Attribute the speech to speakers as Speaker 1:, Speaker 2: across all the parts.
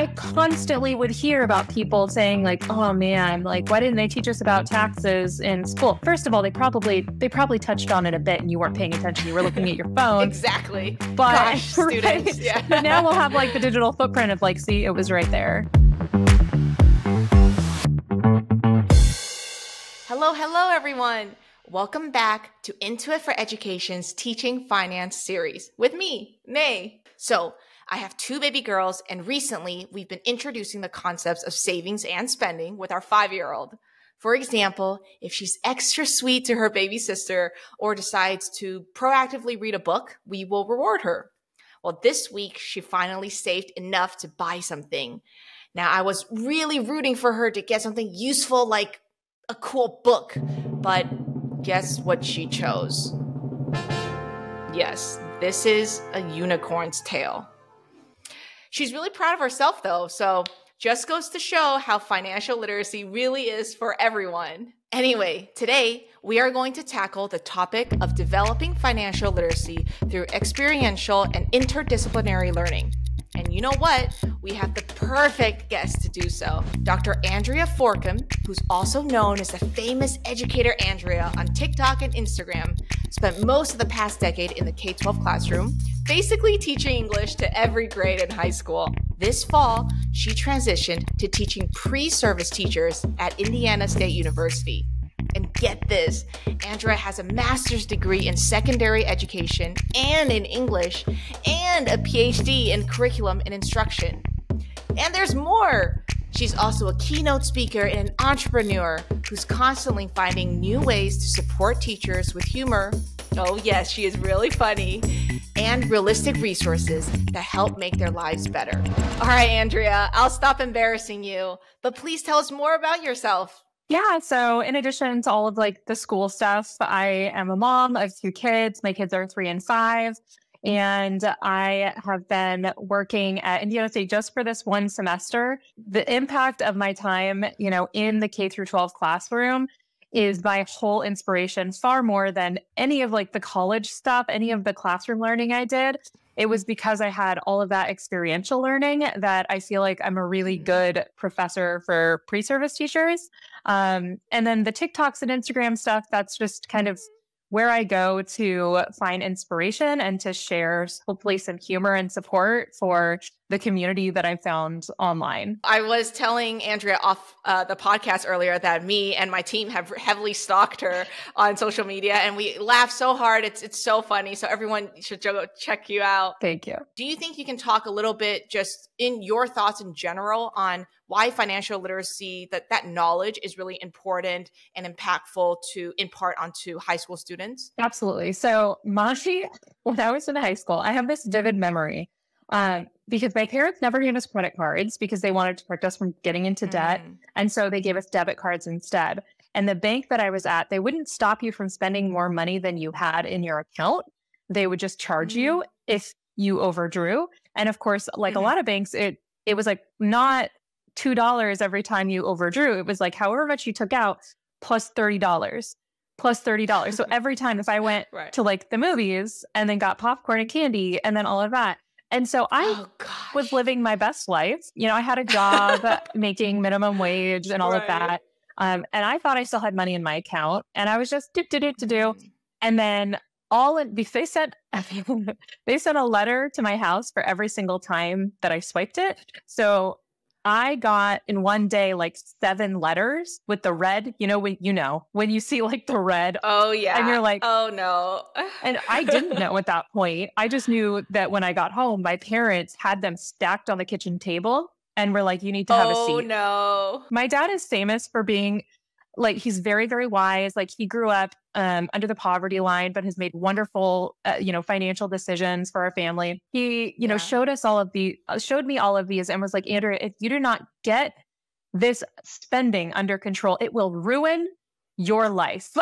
Speaker 1: I constantly would hear about people saying like, "Oh man, like why didn't they teach us about taxes in school?" First of all, they probably they probably touched on it a bit and you weren't paying attention. You were looking at your phone.
Speaker 2: exactly.
Speaker 1: But
Speaker 2: Gosh,
Speaker 1: right?
Speaker 2: students. Yeah.
Speaker 1: but now we'll have like the digital footprint of like, see, it was right there.
Speaker 2: Hello, hello, everyone. Welcome back to Intuit for Education's Teaching Finance series with me, May. So, I have two baby girls, and recently we've been introducing the concepts of savings and spending with our five year old. For example, if she's extra sweet to her baby sister or decides to proactively read a book, we will reward her. Well, this week she finally saved enough to buy something. Now, I was really rooting for her to get something useful like a cool book, but guess what she chose? Yes, this is a unicorn's tale. She's really proud of herself though, so just goes to show how financial literacy really is for everyone. Anyway, today we are going to tackle the topic of developing financial literacy through experiential and interdisciplinary learning. And you know what? We have the perfect guest to do so. Dr. Andrea Forcum, who's also known as the famous educator Andrea on TikTok and Instagram, spent most of the past decade in the K 12 classroom, basically teaching English to every grade in high school. This fall, she transitioned to teaching pre service teachers at Indiana State University. And get this Andrea has a master's degree in secondary education and in English, and a PhD in curriculum and instruction. And there's more! She's also a keynote speaker and an entrepreneur who's constantly finding new ways to support teachers with humor. Oh, yes, she is really funny. And realistic resources that help make their lives better. All right, Andrea, I'll stop embarrassing you, but please tell us more about yourself.
Speaker 1: Yeah. So, in addition to all of like the school stuff, I am a mom of two kids. My kids are three and five. And I have been working at Indiana State just for this one semester. The impact of my time, you know, in the K through 12 classroom is my whole inspiration far more than any of like the college stuff, any of the classroom learning I did. It was because I had all of that experiential learning that I feel like I'm a really
Speaker 2: Mm.
Speaker 1: good professor for pre service teachers. Um, and then the TikToks and Instagram stuff, that's just kind of where I go to find inspiration and to share hopefully some humor and support for the community that I found online.
Speaker 2: I was telling Andrea off uh, the podcast earlier that me and my team have heavily stalked her on social media, and we laugh so hard. It's it's so funny. So everyone should go check you out.
Speaker 1: Thank you.
Speaker 2: Do you think you can talk a little bit, just in your thoughts in general, on why financial literacy that that knowledge is really important and impactful to impart onto high school students?
Speaker 1: Absolutely. So, Mashi, when I was in high school, I have this vivid memory um, because my parents never gave us credit cards because they wanted to protect us from getting into debt.
Speaker 2: Mm.
Speaker 1: And so they gave us debit cards instead. And the bank that I was at, they wouldn't stop you from spending more money than you had in your account. They would just charge you if you overdrew. And of course, like
Speaker 2: Mhm.
Speaker 1: a lot of banks, it it was like not two dollars every time you overdrew. It was like however much you took out plus thirty dollars, plus thirty dollars. so every time if I went
Speaker 2: Right.
Speaker 1: to like the movies and then got popcorn and candy and then all of that. And so I
Speaker 2: oh
Speaker 1: was living my best life. You know, I had a job making minimum wage and all of that. Um, and I thought I still had money in my account, and I was just do do do to do.
Speaker 2: Mm.
Speaker 1: And then all in, they sent they sent a letter to my house for every single time that I swiped it. So I got in one day like seven letters with the red. You know when you know when you see like the red
Speaker 2: Oh yeah.
Speaker 1: And you're like-
Speaker 2: oh no.
Speaker 1: and I didn't know at that point. I just knew that when I got home, my parents had them stacked on the kitchen table and were like, you need to have a
Speaker 2: oh,
Speaker 1: seat.
Speaker 2: oh no.
Speaker 1: My dad is famous for being like, he's very, very wise. Like, he grew up um, under the poverty line, but has made wonderful, uh, you know, financial decisions for our family. He, you know, showed us all of the, uh, showed me all of these and was like, Andrea, if you do not get this spending under control, it will ruin your life.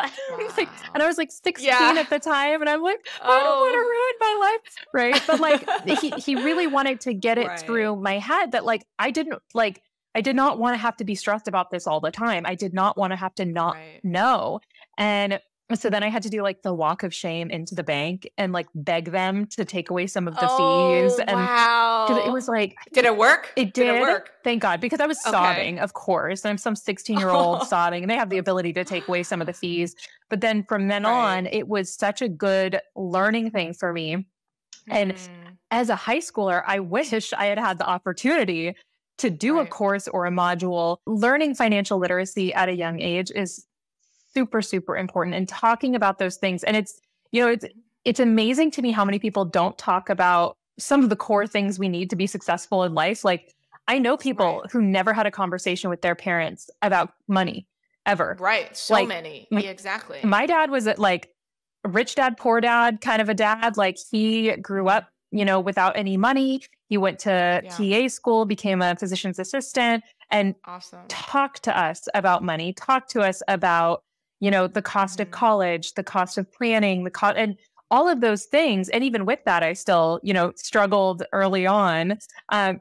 Speaker 1: Like, and I was like 16
Speaker 2: Yeah.
Speaker 1: at the time. And I'm like, I don't want to
Speaker 2: Oh.
Speaker 1: ruin my life. Right. But like he, he really wanted to get it
Speaker 2: Right.
Speaker 1: through my head that like I didn't like I did not want to have to be stressed about this all the time. I did not want to have to not
Speaker 2: Right.
Speaker 1: know. And so then I had to do like the walk of shame into the bank and like beg them to take away some of the
Speaker 2: oh,
Speaker 1: fees. And
Speaker 2: wow.
Speaker 1: it was like,
Speaker 2: did it work?
Speaker 1: It did.
Speaker 2: did it work?
Speaker 1: Thank God, because I was
Speaker 2: Okay.
Speaker 1: sobbing, of course. I'm some 16 year old sobbing, and they have the ability to take away some of the fees. But then from then
Speaker 2: Right.
Speaker 1: on, it was such a good learning thing for me. And
Speaker 2: Mhm.
Speaker 1: as a high schooler, I wish I had had the opportunity to do a course or a module. Learning financial literacy at a young age is super, super important and talking about those things. And it's, you know, it's, it's amazing to me how many people don't talk about some of the core things we need to be successful in life. Like, I know people
Speaker 2: Right.
Speaker 1: who never had a conversation with their parents about money ever.
Speaker 2: right. So
Speaker 1: like,
Speaker 2: many.
Speaker 1: my-
Speaker 2: Yeah, exactly.
Speaker 1: My dad was a, like rich dad, poor dad kind of a dad. Like he grew up, you know, without any money. He went to
Speaker 2: Yeah.
Speaker 1: PA school, became a physician's assistant, and
Speaker 2: awesome.
Speaker 1: talked to us about money, talked to us about, you know, the cost of
Speaker 2: Mhm.
Speaker 1: college, the cost of planning, the cost, and all of those things. And even with that, I still, you know, struggled early on. Um,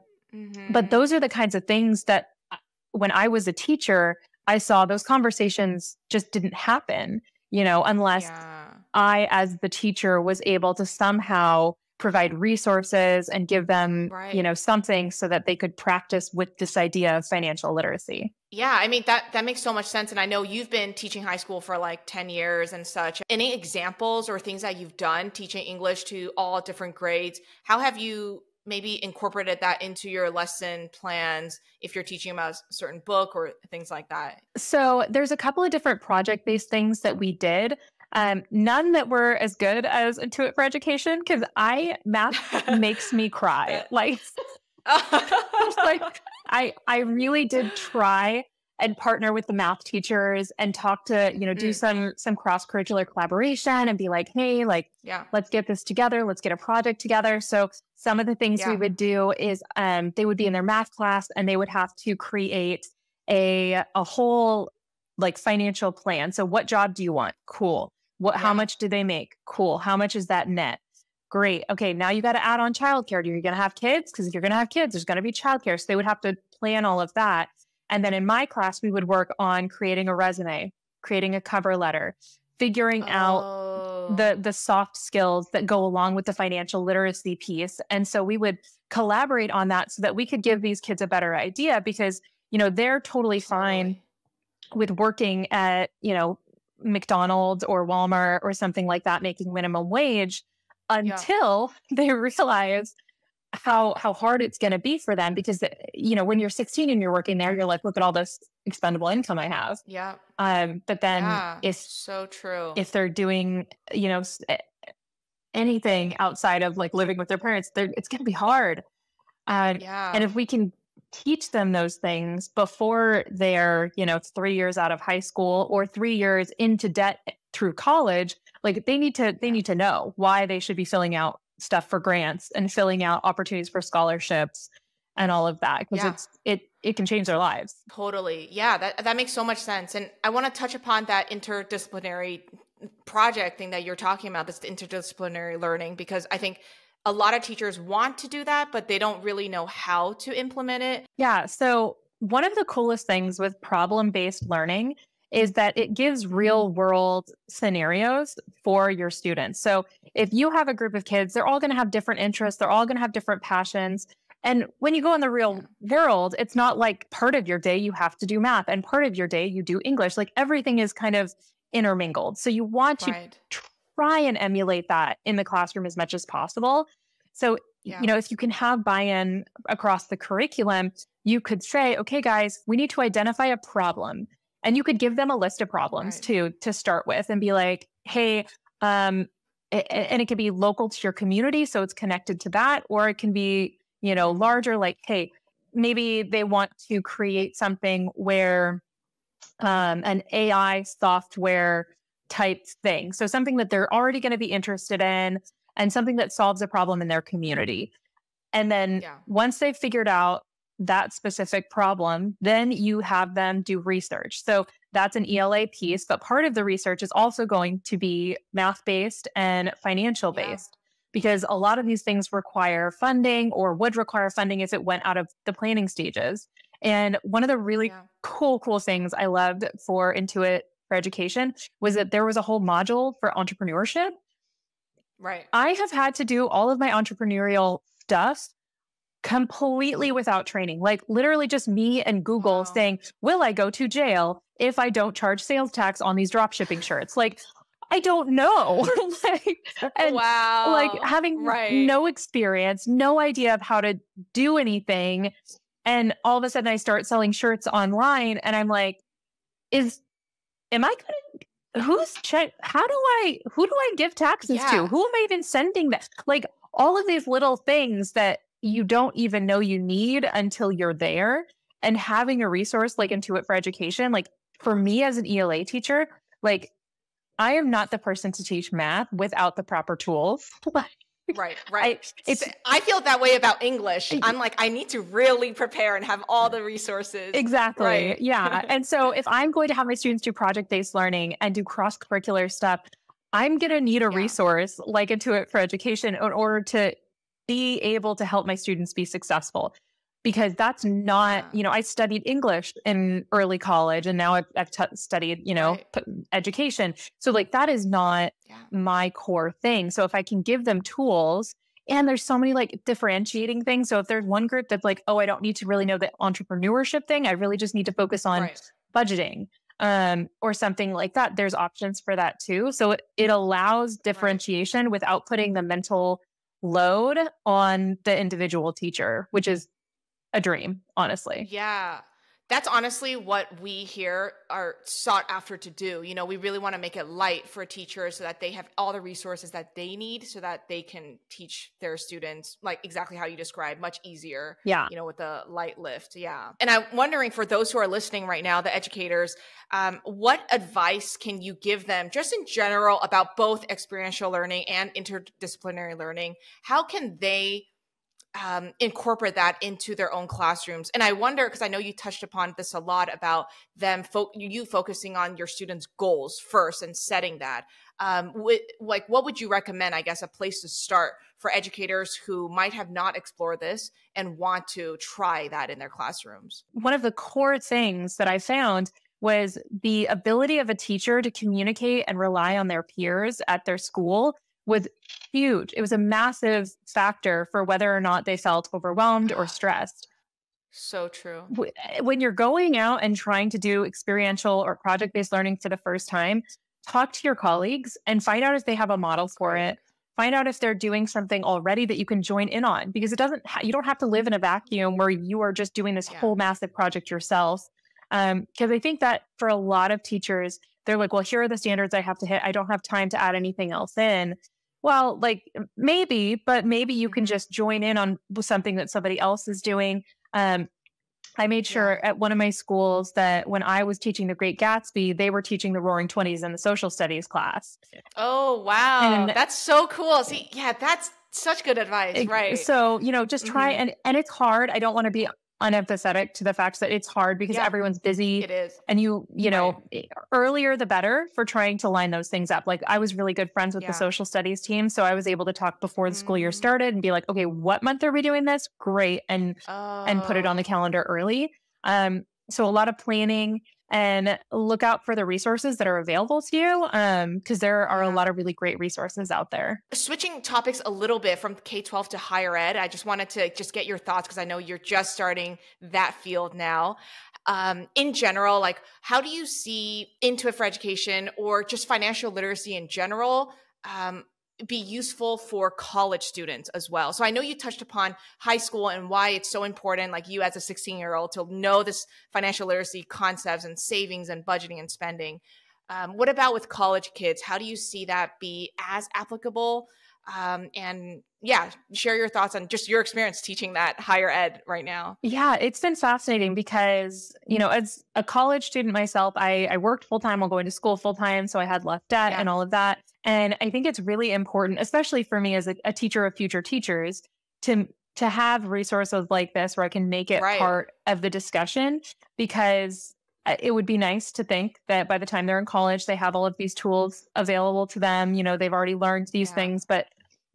Speaker 1: but
Speaker 2: Mhm.
Speaker 1: those are the kinds of things that uh, when I was a teacher, I saw those conversations just didn't happen, you know, unless
Speaker 2: yeah.
Speaker 1: I, as the teacher, was able to somehow provide resources and give them, you know, something so that they could practice with this idea of financial literacy.
Speaker 2: Yeah, I mean that that makes so much sense and I know you've been teaching high school for like 10 years and such. Any examples or things that you've done teaching English to all different grades? How have you maybe incorporated that into your lesson plans if you're teaching about a certain book or things like that?
Speaker 1: So there's a couple of different project based things that we did. Um, none that were as good as Intuit for Education because I math makes me cry. Like, like I I really did try and partner with the math teachers and talk to you know do
Speaker 2: Mm.
Speaker 1: some some cross curricular collaboration and be like, hey, like
Speaker 2: yeah.
Speaker 1: let's get this together. Let's get a project together. So some of the things we would do is um, they would be in their math class and they would have to create a a whole like financial plan. So what job do you want? Cool what how much do they make? Cool. How much is that net? Great. Okay now you got to add on childcare. Do you're going to have kids? Because if you're going to have kids there's going to be childcare. So they would have to plan all of that. And then in my class we would work on creating a resume creating a cover letter figuring out
Speaker 2: Oh.
Speaker 1: the the soft skills that go along with the financial literacy piece. And so we would collaborate on that so that we could give these kids a better idea because you know they're totally fine
Speaker 2: Totally.
Speaker 1: with working at you know McDonald's or Walmart or something like that making minimum wage until they realize how how hard it's going to be for them because you know when you're 16 and you're working there you're like look at all this expendable income I have
Speaker 2: Yeah.
Speaker 1: um but then
Speaker 2: yeah.
Speaker 1: if
Speaker 2: so true.
Speaker 1: if they're doing you know anything outside of like living with their parents they're, it's going to be hard uh,
Speaker 2: yeah.
Speaker 1: and if we can teach them those things before they're you know three years out of high school or three years into debt through college like they need to they need to know why they should be filling out stuff for grants and filling out opportunities for scholarships and all of that because
Speaker 2: Yeah.
Speaker 1: it's it it can change their lives
Speaker 2: Totally. Yeah, that that makes so much sense. And I want to touch upon that interdisciplinary project thing that you're talking about, this interdisciplinary learning, because I think a lot of teachers want to do that, but they don't really know how to implement it.
Speaker 1: Yeah. So, one of the coolest things with problem based learning is that it gives real world scenarios for your students. So, if you have a group of kids, they're all going to have different interests, they're all going to have different passions. And when you go in the real world, it's not like part of your day you have to do math and part of your day you do English. Like everything is kind of intermingled. So, you want to
Speaker 2: Right.
Speaker 1: try and emulate that in the classroom as much as possible. So,
Speaker 2: Yeah.
Speaker 1: you know, if you can have buy in across the curriculum, you could say, okay, guys, we need to identify a problem. And you could give them a list of problems
Speaker 2: Right.
Speaker 1: too to start with and be like, hey, um, and it could be local to your community. So it's connected to that, or it can be, you know, larger, like, hey, maybe they want to create something where um, an AI software type thing. So something that they're already going to be interested in and something that solves a problem in their community. And then
Speaker 2: Yeah.
Speaker 1: once they've figured out that specific problem, then you have them do research. So that's an ELA piece, but part of the research is also going to be math based and financial
Speaker 2: Yeah.
Speaker 1: based because a lot of these things require funding or would require funding if it went out of the planning stages. And one of the really
Speaker 2: Yeah.
Speaker 1: cool, cool things I loved for Intuit for education was that there was a whole module for entrepreneurship.
Speaker 2: Right.
Speaker 1: I have had to do all of my entrepreneurial stuff completely without training, like literally just me and Google
Speaker 2: Wow.
Speaker 1: saying, Will I go to jail if I don't charge sales tax on these drop shipping shirts? Like, I don't know. like, and
Speaker 2: wow.
Speaker 1: like having
Speaker 2: right.
Speaker 1: no experience, no idea of how to do anything. And all of a sudden I start selling shirts online and I'm like, is am I gonna who's check how do I who do I give taxes
Speaker 2: Yeah.
Speaker 1: to? Who am I even sending that? Like all of these little things that you don't even know you need until you're there. And having a resource like Intuit for Education, like for me as an ELA teacher, like I am not the person to teach math without the proper tools.
Speaker 2: Right, right.
Speaker 1: I, it's
Speaker 2: I feel that way about English. I'm like I need to really prepare and have all the resources.
Speaker 1: Exactly.
Speaker 2: Right.
Speaker 1: Yeah. and so if I'm going to have my students do project based learning and do cross curricular stuff, I'm going to need a
Speaker 2: Yeah.
Speaker 1: resource like Intuit for Education in order to be able to help my students be successful. Because that's not,
Speaker 2: Yeah.
Speaker 1: you know, I studied English in early college and now I've, I've t- studied, you know,
Speaker 2: Right.
Speaker 1: p- education. So, like, that is not
Speaker 2: Yeah.
Speaker 1: my core thing. So, if I can give them tools, and there's so many like differentiating things. So, if there's one group that's like, oh, I don't need to really know the entrepreneurship thing, I really just need to focus on
Speaker 2: Right.
Speaker 1: budgeting um, or something like that. There's options for that too. So it, it allows differentiation without putting the mental load on the individual teacher, which is a dream, honestly.
Speaker 2: Yeah. That's honestly what we here are sought after to do. You know, we really want to make it light for teachers so that they have all the resources that they need so that they can teach their students like exactly how you described, much easier,
Speaker 1: Yeah.
Speaker 2: you know, with a light lift. Yeah. And I'm wondering for those who are listening right now, the educators, um, what advice can you give them just in general about both experiential learning and interdisciplinary learning? How can they um, incorporate that into their own classrooms. And I wonder because I know you touched upon this a lot about them, fo- you focusing on your students' goals first and setting that. Um, like, what would you recommend? I guess a place to start for educators who might have not explored this and want to try that in their classrooms.
Speaker 1: One of the core things that I found was the ability of a teacher to communicate and rely on their peers at their school was huge. It was a massive factor for whether or not they felt overwhelmed or stressed.
Speaker 2: So true.
Speaker 1: eh, when you're going out and trying to do experiential or project based learning for the first time, talk to your colleagues and find out if they have a model for it. Find out if they're doing something already that you can join in on because it doesn't, ha- you don't have to live in a vacuum where you are just doing this
Speaker 2: Yeah.
Speaker 1: whole massive project yourself. Because I think that for a lot of teachers, they're like, well, here are the standards I have to hit. I don't have time to add anything else in. Well, like maybe, but maybe you can
Speaker 2: Mhm.
Speaker 1: just join in on something that somebody else is doing. Um, I made sure at one of my schools that when I was teaching the Great Gatsby, they were teaching the Roaring Twenties in the social studies class.
Speaker 2: Oh, wow.
Speaker 1: And-
Speaker 2: that's so cool. See, yeah, that's such good advice. Right.
Speaker 1: So you know, just try
Speaker 2: Mhm.
Speaker 1: and and it's hard. I don't want to be unempathetic to the fact that it's hard because
Speaker 2: Yeah.
Speaker 1: everyone's busy.
Speaker 2: it is.
Speaker 1: and you you know eh, earlier the better for trying to line those things up like i was really good friends with
Speaker 2: Yeah.
Speaker 1: the social studies team so i was able to talk before the school year
Speaker 2: Mm.
Speaker 1: started and be like okay what month are we doing this great and and put it on the
Speaker 2: Oh.
Speaker 1: calendar early um so a lot of planning and look out for the resources that are available to you um because there are a lot of really great resources out there.
Speaker 2: Switching topics a little bit from K-12 to higher ed, I just wanted to just get your thoughts because I know you're just starting that field now. Um, in general, like how do you see Intuit for Education or just financial literacy in general? Um, be useful for college students as well? So I know you touched upon high school and why it's so important, like you as a 16 year old, to know this financial literacy concepts and savings and budgeting and spending. Um, what about with college kids? How do you see that be as applicable? Um, and yeah, share your thoughts on just your experience teaching that higher ed right now.
Speaker 1: Yeah, it's been fascinating because, you know, as a college student myself, I, I worked full time while going to school full time. So I had left debt
Speaker 2: Yeah.
Speaker 1: and all of that. And I think it's really important, especially for me as a, a teacher of future teachers, to to have resources like this where I can make it
Speaker 2: Right.
Speaker 1: part of the discussion because uh, it would be nice to think that by the time they're in college, they have all of these tools available to them. You know, they've already learned these
Speaker 2: Yeah.
Speaker 1: things, but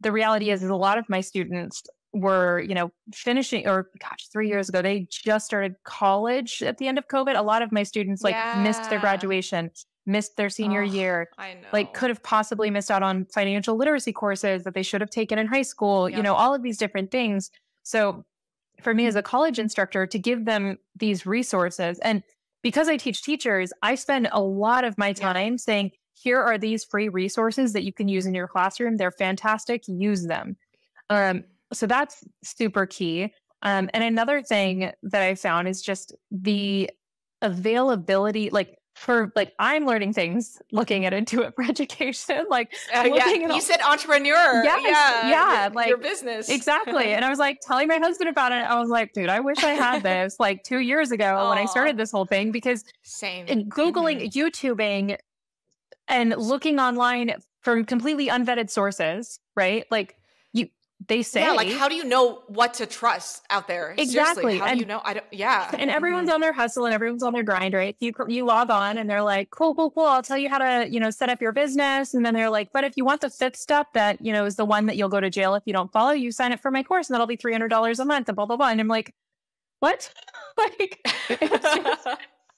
Speaker 1: the reality is, is a lot of my students were, you know, finishing or gosh, three years ago, they just started college at the end of COVID. A lot of my students like missed their graduation. missed their senior
Speaker 2: Oh,
Speaker 1: year,
Speaker 2: I know.
Speaker 1: like could have possibly missed out on financial literacy courses that they should have taken in high school,
Speaker 2: Yeah.
Speaker 1: you know, all of these different things. So for me as a college instructor to give them these resources and because I teach teachers, I spend a lot of my
Speaker 2: Yeah.
Speaker 1: time saying, here are these free resources that you can use in your classroom. They're fantastic. Use them. Um, so that's super key. Um, and another thing that I found is just the availability, like for like I'm learning things looking at Intuit for Education, like
Speaker 2: Uh, yeah,
Speaker 1: at
Speaker 2: you said entrepreneur.
Speaker 1: Yes,
Speaker 2: yeah,
Speaker 1: yeah,
Speaker 2: your,
Speaker 1: like,
Speaker 2: your business.
Speaker 1: Exactly. And I was like telling my husband about it. I was like, dude, I wish I had this like two years ago when I started this whole thing because
Speaker 2: Same.
Speaker 1: and Googling,
Speaker 2: Mhm.
Speaker 1: YouTubing, and looking online from completely unvetted sources, right? Like you they say
Speaker 2: Yeah, like how do you know what to trust out there?
Speaker 1: Exactly,
Speaker 2: Seriously, how
Speaker 1: and-
Speaker 2: do you know? I don't. Yeah,
Speaker 1: and everyone's on their hustle and everyone's on their grind, right? You you log on and they're like, cool, cool, cool. I'll tell you how to, you know, set up your business. And then they're like, but if you want the fifth step that, you know, is the one that you'll go to jail if you don't follow, you sign up for my course and that'll be $300 a month and blah, blah, blah. And I'm like, what? like,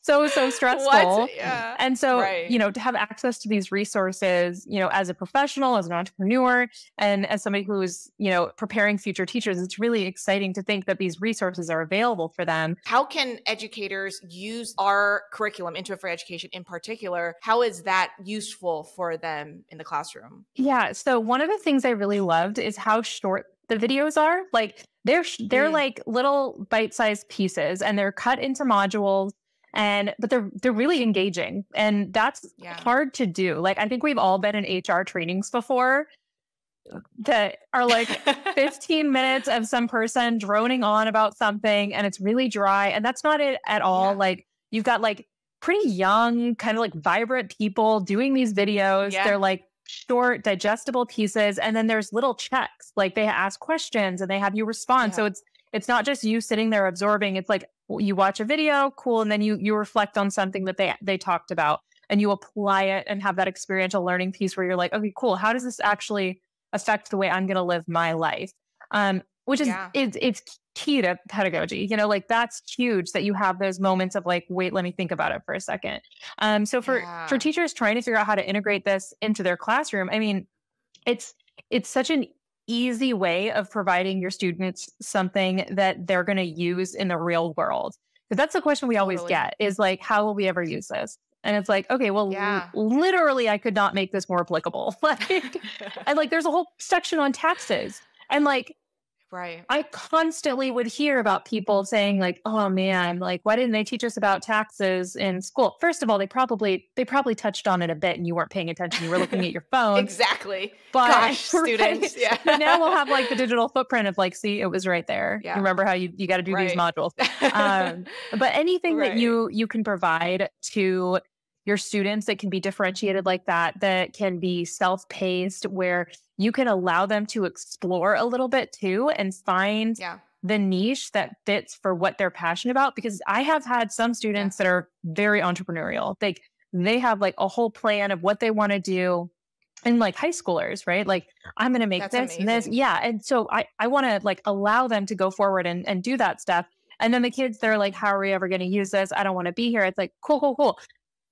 Speaker 1: so, so stressful.
Speaker 2: what? Yeah.
Speaker 1: And so,
Speaker 2: Right.
Speaker 1: you know, to have access to these resources, you know, as a professional, as an entrepreneur, and as somebody who's, you know, preparing future teachers, it's really exciting to think that these resources are available for them.
Speaker 2: How can educators use our curriculum, Intuit for Education in particular? How is that useful for them in the classroom?
Speaker 1: Yeah. So one of the things I really loved is how short the videos are. Like they're they're
Speaker 2: Mm.
Speaker 1: like little bite-sized pieces, and they're cut into modules. And but they're they're really engaging, and that's
Speaker 2: Yeah.
Speaker 1: hard to do. Like I think we've all been in HR trainings before that are like 15 minutes of some person droning on about something and it's really dry and that's not it at all
Speaker 2: Yeah.
Speaker 1: like you've got like pretty young kind of like vibrant people doing these videos
Speaker 2: Yeah.
Speaker 1: they're like short digestible pieces and then there's little checks like they ask questions and they have you respond so it's it's not just you sitting there absorbing it's like you watch a video cool and then you you reflect on something that they they talked about and you apply it and have that experiential learning piece where you're like okay cool how does this actually affect the way I'm going to live my life. Um, which is
Speaker 2: Yeah.
Speaker 1: it's it's key to pedagogy. You know, like that's huge that you have those moments of like, wait, let me think about it for a second. Um, so for
Speaker 2: Yeah.
Speaker 1: for teachers trying to figure out how to integrate this into their classroom, I mean, it's it's such an easy way of providing your students something that they're going to use in the real world. Because that's the question we always
Speaker 2: Totally.
Speaker 1: get is like, how will we ever use this? And it's like, okay, well, l-
Speaker 2: Yeah.
Speaker 1: literally, I could not make this more applicable. Like, and like, there's a whole section on taxes. And like,
Speaker 2: right.
Speaker 1: I constantly would hear about people saying like, "Oh man, like why didn't they teach us about taxes in school?" First of all, they probably they probably touched on it a bit and you weren't paying attention. You were looking at your phone.
Speaker 2: Exactly.
Speaker 1: But
Speaker 2: Gosh,
Speaker 1: right?
Speaker 2: students. Yeah.
Speaker 1: But now we'll have like the digital footprint of like, see, it was right there.
Speaker 2: Yeah.
Speaker 1: You remember how you you got to do these modules. Um, but anything that you you can provide to your students that can be differentiated like that that can be self-paced where you can allow them to explore a little bit too and find
Speaker 2: yeah.
Speaker 1: the niche that fits for what they're passionate about because i have had some students that are very entrepreneurial. Like they have like a whole plan of what they want to do and like high schoolers right? Like i'm going to make
Speaker 2: That's
Speaker 1: this and this. yeah and so i i want to like allow them to go forward and, and do that stuff. And then the kids they're like how are we ever going to use this? I don't want to be here. It's like cool cool cool.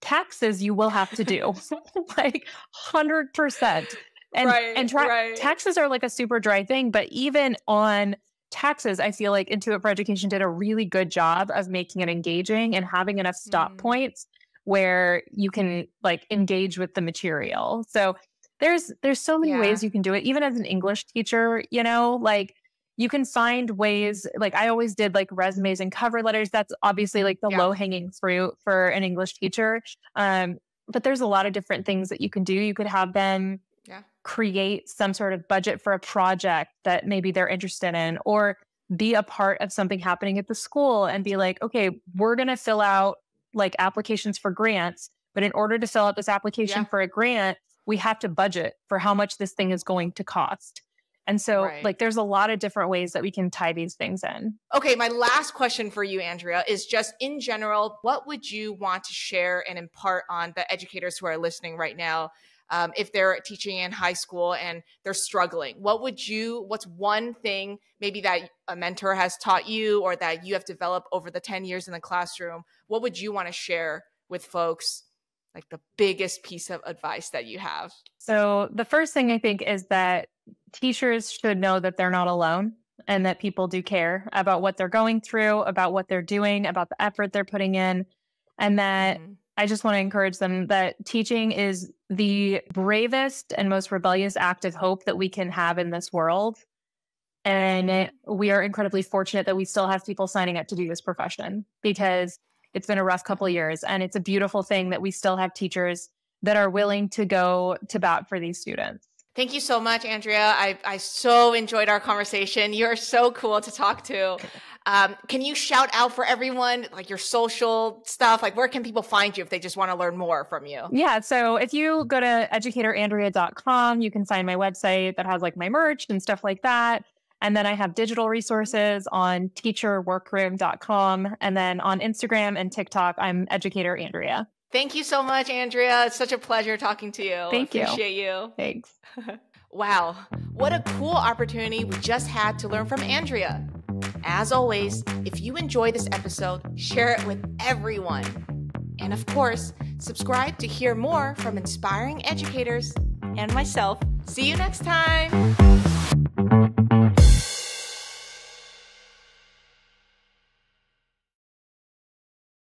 Speaker 1: Taxes you will have to do. Like 100% and
Speaker 2: Right,
Speaker 1: and tra-
Speaker 2: right.
Speaker 1: taxes are like a super dry thing but even on taxes i feel like intuit for education did a really good job of making it engaging and having enough stop
Speaker 2: Mm.
Speaker 1: points where you can like engage with the material so there's there's so many
Speaker 2: Yeah.
Speaker 1: ways you can do it even as an english teacher you know like you can find ways like i always did like resumes and cover letters that's obviously like the
Speaker 2: Yeah.
Speaker 1: low hanging fruit for an english teacher um but there's a lot of different things that you can do you could have them. Create some sort of budget for a project that maybe they're interested in or be a part of something happening at the school and be like okay we're going to fill out like applications for grants but in order to fill out this application
Speaker 2: Yeah.
Speaker 1: for a grant we have to budget for how much this thing is going to cost and so
Speaker 2: Right.
Speaker 1: like there's a lot of different ways that we can tie these things in
Speaker 2: Okay, my last question for you, Andrea, is just in general, what would you want to share and impart on the educators who are listening right now? Um, if they're teaching in high school and they're struggling, what would you, what's one thing maybe that a mentor has taught you or that you have developed over the 10 years in the classroom? What would you want to share with folks like the biggest piece of advice that you have?
Speaker 1: So, the first thing I think is that teachers should know that they're not alone and that people do care about what they're going through, about what they're doing, about the effort they're putting in, and that mm-hmm. I just want to encourage them that teaching is the bravest and most rebellious act of hope that we can have in this world. And we are incredibly fortunate that we still have people signing up to do this profession because it's been a rough couple years. And it's a beautiful thing that we still have teachers that are willing to go to bat for these students.
Speaker 2: Thank you so much, Andrea. I, I so enjoyed our conversation. You're so cool to talk to. Um, can you shout out for everyone, like your social stuff? Like, where can people find you if they just want to learn more from you?
Speaker 1: Yeah. So if you go to educatorandrea.com, you can find my website that has like my merch and stuff like that. And then I have digital resources on teacherworkroom.com. And then on Instagram and TikTok, I'm Educator Andrea.
Speaker 2: Thank you so much, Andrea. It's such a pleasure talking to you.
Speaker 1: Thank
Speaker 2: you. Appreciate you.
Speaker 1: Thanks.
Speaker 2: wow. What a cool opportunity we just had to learn from Andrea. As always, if you enjoy this episode, share it with everyone. And of course, subscribe to hear more from inspiring educators and myself. See you next time.